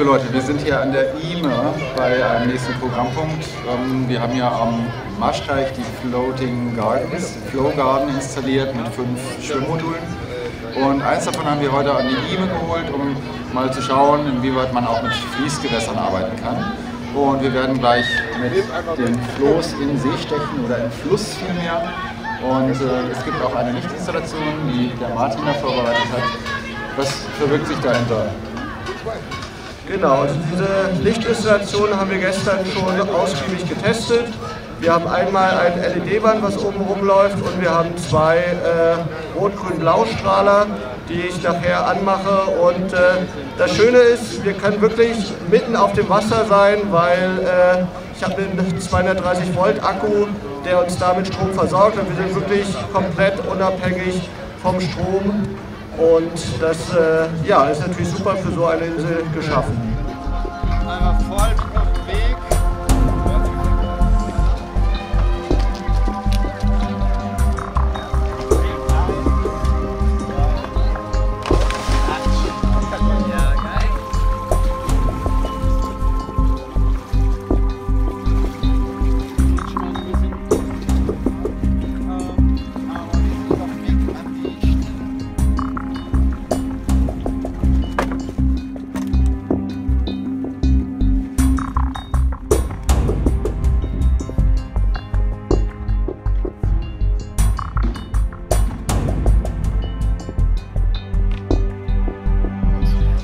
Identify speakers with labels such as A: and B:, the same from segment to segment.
A: liebe Leute, wir sind hier an der IME bei einem nächsten Programmpunkt. Ähm, wir haben ja am Marschteich die Floating Gardens, Flow Garden installiert mit fünf Schwimmmodulen. Und eins davon haben wir heute an die IME geholt, um mal zu schauen, inwieweit man auch mit Fließgewässern arbeiten kann. Und wir werden gleich mit dem Floß in See stechen oder im Fluss vielmehr. Und äh, es gibt auch eine Lichtinstallation, die der Martin da vorbereitet hat. Was verbirgt sich dahinter?
B: Genau, also diese Lichtinstallation haben wir gestern schon ausgiebig getestet. Wir haben einmal ein LED-Band, was oben rumläuft und wir haben zwei äh, Rot-Grün-Blau-Strahler, die ich nachher anmache. Und äh, das Schöne ist, wir können wirklich mitten auf dem Wasser sein, weil äh, ich habe einen 230 Volt Akku, der uns damit Strom versorgt und wir sind wirklich komplett unabhängig vom Strom. Und das äh, ja, ist natürlich super für so eine Insel geschaffen. Einmal voll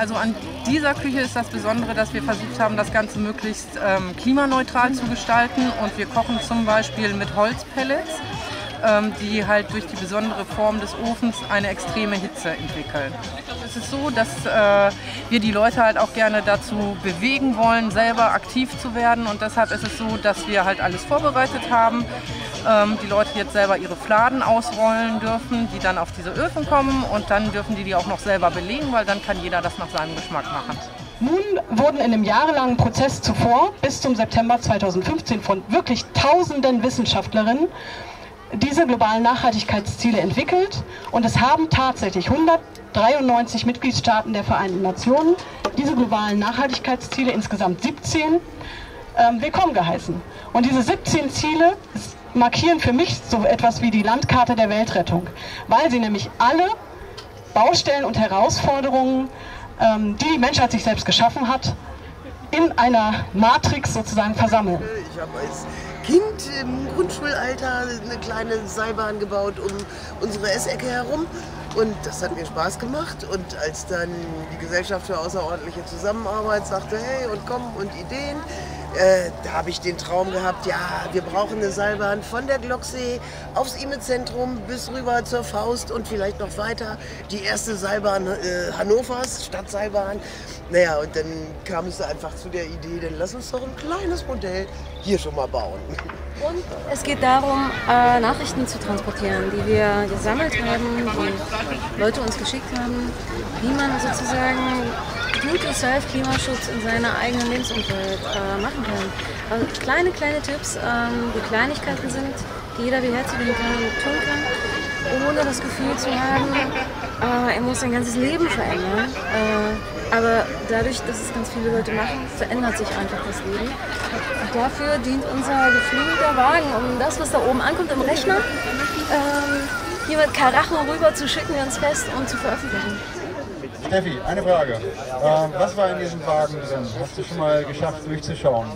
C: Also an dieser Küche ist das Besondere, dass wir versucht haben, das Ganze möglichst ähm, klimaneutral zu gestalten und wir kochen zum Beispiel mit Holzpellets, ähm, die halt durch die besondere Form des Ofens eine extreme Hitze entwickeln. Es ist so, dass äh, wir die Leute halt auch gerne dazu bewegen wollen, selber aktiv zu werden. Und deshalb ist es so, dass wir halt alles vorbereitet haben. Ähm, die Leute jetzt selber ihre Fladen ausrollen dürfen, die dann auf diese Öfen kommen. Und dann dürfen die die auch noch selber belegen, weil dann kann jeder das nach seinem Geschmack machen.
D: Nun wurden in einem jahrelangen Prozess zuvor bis zum September 2015 von wirklich tausenden Wissenschaftlerinnen diese globalen Nachhaltigkeitsziele entwickelt und es haben tatsächlich 193 Mitgliedstaaten der Vereinten Nationen diese globalen Nachhaltigkeitsziele, insgesamt 17, ähm, willkommen geheißen. Und diese 17 Ziele markieren für mich so etwas wie die Landkarte der Weltrettung, weil sie nämlich alle Baustellen und Herausforderungen, ähm, die die Menschheit sich selbst geschaffen hat, in einer Matrix sozusagen versammeln.
E: Kind im Grundschulalter eine kleine Seilbahn gebaut um unsere Essecke herum und das hat mir Spaß gemacht. Und als dann die Gesellschaft für außerordentliche Zusammenarbeit sagte, hey und komm und Ideen, äh, da habe ich den Traum gehabt, ja, wir brauchen eine Seilbahn von der Glocksee aufs Ime-Zentrum bis rüber zur Faust und vielleicht noch weiter. Die erste Seilbahn äh, Hannovers, Stadtseilbahn. Naja, und dann kam es einfach zu der Idee, dann lass uns doch ein kleines Modell hier schon mal bauen.
F: Und es geht darum, äh, Nachrichten zu transportieren, die wir gesammelt haben, die Leute uns geschickt haben, wie man sozusagen Do-it-yourself-Klimaschutz in seiner eigenen Lebensumwelt äh, machen kann. Also kleine, kleine Tipps, ähm, die Kleinigkeiten sind, die jeder beherzigen kann tun kann, ohne das Gefühl zu haben, äh, er muss sein ganzes Leben verändern. Äh, aber dadurch, dass es ganz viele Leute machen, verändert sich einfach das Leben. Und dafür dient unser geflügelter Wagen, um das, was da oben ankommt im Rechner, ähm, hier mit Karacho rüber zu schicken ins Fest und zu veröffentlichen.
A: Steffi, eine Frage. Ähm, was war in diesem Wagen drin? Hast du schon mal geschafft durchzuschauen?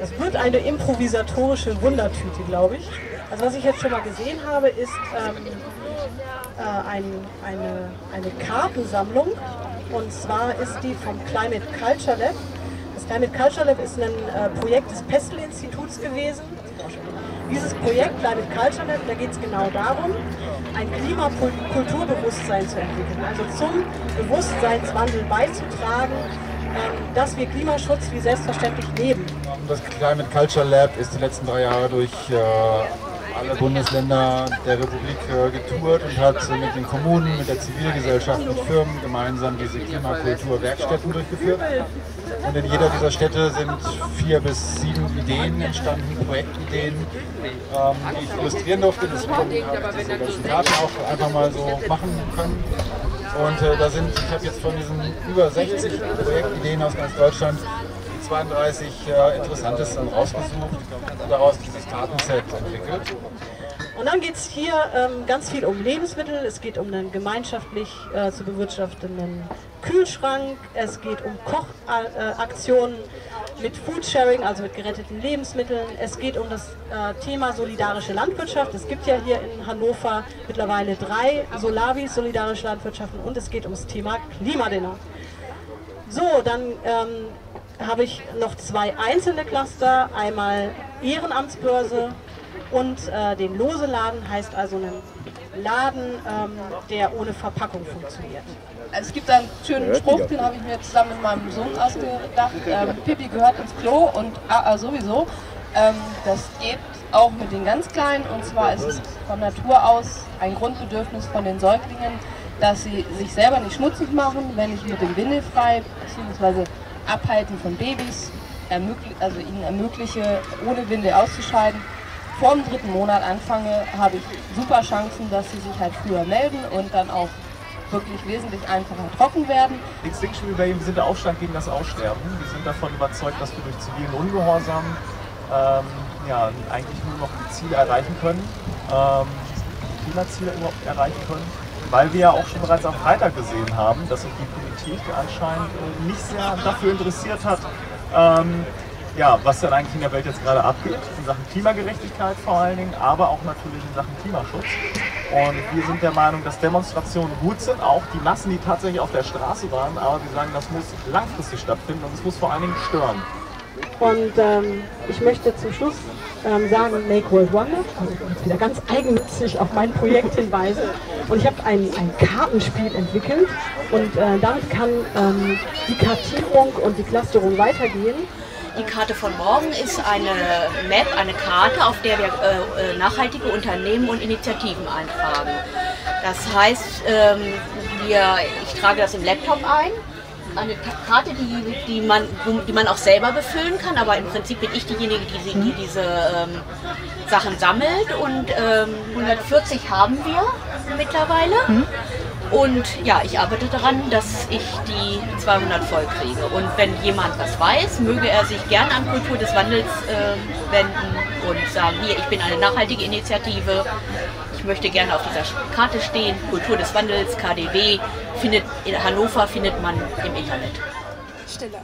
D: Es wird eine improvisatorische Wundertüte, glaube ich. Also was ich jetzt schon mal gesehen habe, ist ähm, äh, ein, eine, eine Kartensammlung. Und zwar ist die vom Climate Culture Lab. Das Climate Culture Lab ist ein äh, Projekt des Pestel-Instituts gewesen. Dieses Projekt Climate Culture Lab, da geht es genau darum, ein Klimakulturbewusstsein zu entwickeln, also zum Bewusstseinswandel beizutragen, ähm, dass wir Klimaschutz wie selbstverständlich leben.
A: Das Climate Culture Lab ist die letzten drei Jahre durch äh, alle Bundesländer der Republik äh, getourt und hat mit den Kommunen, mit der Zivilgesellschaft, mit Firmen gemeinsam diese Klimakultur-Werkstätten durchgeführt. Und in jeder dieser Städte sind vier bis sieben Ideen entstanden, Projektideen, ähm, die ich illustrieren durfte. Deswegen habe ich diese Karten auch einfach mal so machen können. Und äh, da sind, ich habe jetzt von diesen über 60 Projektideen aus ganz Deutschland 32 äh, Interessantes dann rausgesucht und daraus dieses Kartenset entwickelt.
D: Und dann geht es hier ähm, ganz viel um Lebensmittel, es geht um einen gemeinschaftlich äh, zu bewirtschaftenden Kühlschrank, es geht um Kochaktionen äh, mit Foodsharing, also mit geretteten Lebensmitteln, es geht um das äh, Thema solidarische Landwirtschaft. Es gibt ja hier in Hannover mittlerweile drei Solavis, solidarische Landwirtschaften, und es geht ums Thema Klimadinner. So, dann ähm, habe ich noch zwei einzelne Cluster, einmal Ehrenamtsbörse und äh, den Lose-Laden heißt also einen Laden, ähm, der ohne Verpackung funktioniert.
G: Also es gibt einen schönen Spruch, den habe ich mir zusammen mit meinem Sohn ausgedacht. Ähm, Pipi gehört ins Klo und AA sowieso. Ähm, das geht auch mit den ganz Kleinen und zwar ist es von Natur aus ein Grundbedürfnis von den Säuglingen, dass sie sich selber nicht schmutzig machen, wenn ich mit dem Windelfrei bzw. Abhalten von Babys, also ihnen ermögliche, ohne Windel auszuscheiden, vor dem dritten Monat anfange, habe ich super Chancen, dass sie sich halt früher melden und dann auch wirklich wesentlich einfacher trocken werden.
H: Extinction Rebellion, wir sind der Aufstand gegen das Aussterben. Wir sind davon überzeugt, dass wir durch zivilen Ungehorsam ähm, ja, eigentlich nur noch die Ziele erreichen können, ähm, Klimaziele überhaupt erreichen können, weil wir ja auch schon bereits am Freitag gesehen haben, dass sich die Politik anscheinend äh, nicht sehr dafür interessiert hat, ähm, ja, was denn eigentlich in der Welt jetzt gerade abgeht, in Sachen Klimagerechtigkeit vor allen Dingen, aber auch natürlich in Sachen Klimaschutz. Und wir sind der Meinung, dass Demonstrationen gut sind, auch die Massen, die tatsächlich auf der Straße waren, aber wir sagen, das muss langfristig stattfinden und es muss vor allen Dingen stören.
D: Und ähm, ich möchte zum Schluss ähm, sagen, Make World Wonder, also wieder ganz eigennützig auf mein Projekt hinweisen. Und ich habe ein, ein Kartenspiel entwickelt und äh, damit kann ähm, die Kartierung und die Clusterung weitergehen.
I: Die Karte von morgen ist eine Map, eine Karte, auf der wir äh, äh, nachhaltige Unternehmen und Initiativen eintragen. Das heißt, ähm, wir, ich trage das im Laptop ein. Eine Karte, die, die, man, die man auch selber befüllen kann, aber im Prinzip bin ich diejenige, die, die diese ähm, Sachen sammelt. Und ähm, 140 haben wir mittlerweile. Mhm. Und ja, ich arbeite daran, dass ich die 200 voll kriege. Und wenn jemand was weiß, möge er sich gerne an Kultur des Wandels äh, wenden und sagen, hier, ich bin eine nachhaltige Initiative, ich möchte gerne auf dieser Karte stehen, Kultur des Wandels, KDW, findet, in Hannover findet man im Internet.
J: Stille.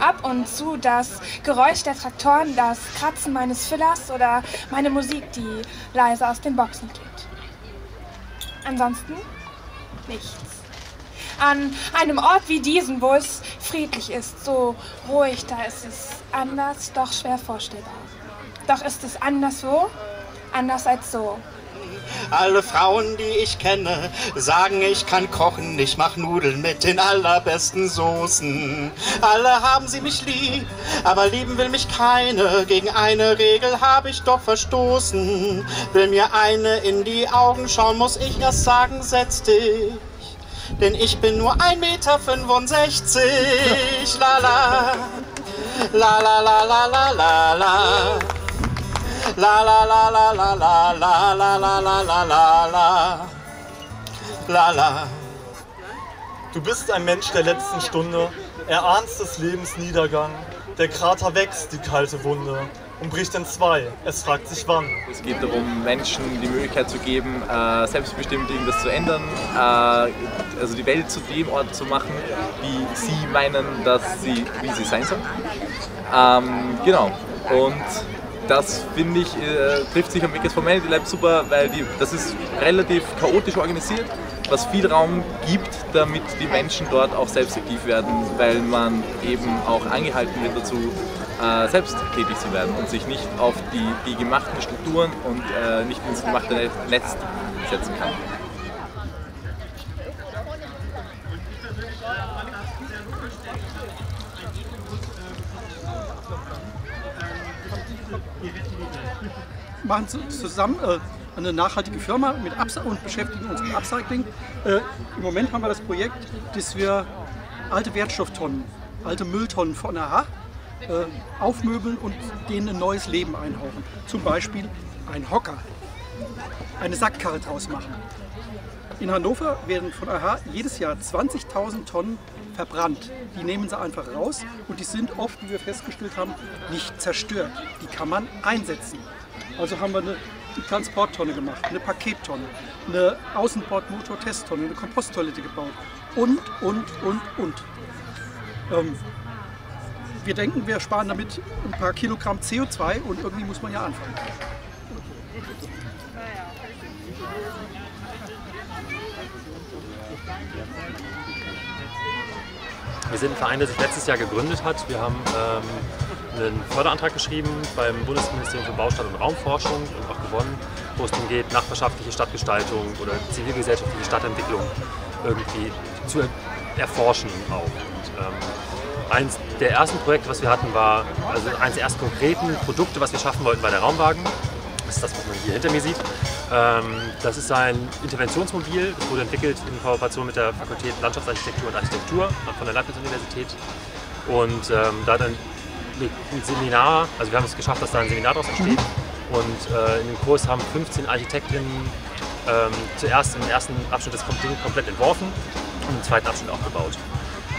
J: Ab und zu das Geräusch der Traktoren, das Kratzen meines Füllers oder meine Musik, die leise aus den Boxen geht. Ansonsten nichts. An einem Ort wie diesen, wo es friedlich ist, so ruhig, da ist es anders, doch schwer vorstellbar. Doch ist es anderswo, anders als so.
K: Alle Frauen, die ich kenne, sagen, ich kann kochen, ich mach Nudeln mit den allerbesten Soßen. Alle haben sie mich lieb, aber lieben will mich keine. Gegen eine Regel habe ich doch verstoßen. Will mir eine in die Augen schauen, muss ich erst sagen, setz dich. Denn ich bin nur 1,65 Meter. La la. La la la la la la la. La la la la la la la la la la la la la la la Du bist ein Mensch der letzten Stunde, erahnst des Lebens Niedergang. Der Krater wächst, die kalte Wunde, und bricht in zwei. Es fragt sich wann.
L: Es geht darum, Menschen die Möglichkeit zu geben, äh, selbstbestimmt irgendwas zu ändern, äh, also die Welt zu dem Ort zu machen, wie sie meinen, dass sie, wie sie sein soll. Ähm, genau. Und das finde ich, äh, trifft sich am Wickes for Humanity Lab super, weil die, das ist relativ chaotisch organisiert, was viel Raum gibt, damit die Menschen dort auch selbst aktiv werden, weil man eben auch angehalten wird dazu, äh, selbst tätig zu werden und sich nicht auf die, die gemachten Strukturen und äh, nicht ins gemachte Netz setzen kann.
M: Machen zusammen äh, eine nachhaltige Firma mit und beschäftigen uns mit Upcycling. Äh, Im Moment haben wir das Projekt, dass wir alte Wertstofftonnen, alte Mülltonnen von AHA äh, aufmöbeln und denen ein neues Leben einhauchen. Zum Beispiel ein Hocker, eine Sackkarre draus machen. In Hannover werden von AHA jedes Jahr 20.000 Tonnen verbrannt. Die nehmen sie einfach raus und die sind oft, wie wir festgestellt haben, nicht zerstört. Die kann man einsetzen. Also haben wir eine Transporttonne gemacht, eine Pakettonne, eine Außenbordmotor-Testtonne, eine Komposttoilette gebaut und, und, und, und. Ähm, wir denken, wir sparen damit ein paar Kilogramm CO2 und irgendwie muss man ja anfangen.
N: Wir sind ein Verein, der sich letztes Jahr gegründet hat. Wir haben ähm, einen Förderantrag geschrieben beim Bundesministerium für Baustadt und Raumforschung und auch gewonnen, wo es darum geht, nachbarschaftliche Stadtgestaltung oder zivilgesellschaftliche Stadtentwicklung irgendwie zu erforschen auch. Und, ähm, eins der ersten Projekte, was wir hatten, war, also eines der ersten konkreten Produkte, was wir schaffen wollten, war der Raumwagen. Das ist das, was man hier hinter mir sieht. Ähm, das ist ein Interventionsmobil, das wurde entwickelt in Kooperation mit der Fakultät Landschaftsarchitektur und Architektur von der Leibniz-Universität. Und ähm, da dann ein Seminar, also wir haben es geschafft, dass da ein Seminar daraus entsteht. Und äh, in dem Kurs haben 15 Architektinnen ähm, zuerst im ersten Abschnitt das Ding komplett entworfen und im zweiten Abschnitt aufgebaut.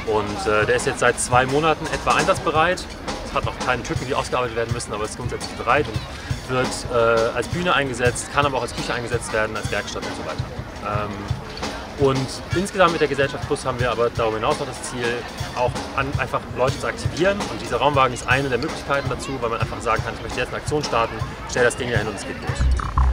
N: Und äh, der ist jetzt seit zwei Monaten etwa einsatzbereit. Es hat noch keine Tücken, die ausgearbeitet werden müssen, aber es ist grundsätzlich bereit und wird äh, als Bühne eingesetzt, kann aber auch als Küche eingesetzt werden, als Werkstatt und so weiter. Ähm, und insgesamt mit der Gesellschaft Plus haben wir aber darüber hinaus noch das Ziel, auch an, einfach Leute zu aktivieren. Und dieser Raumwagen ist eine der Möglichkeiten dazu, weil man einfach sagen kann, ich möchte jetzt eine Aktion starten, stell das Ding hier hin und es geht los.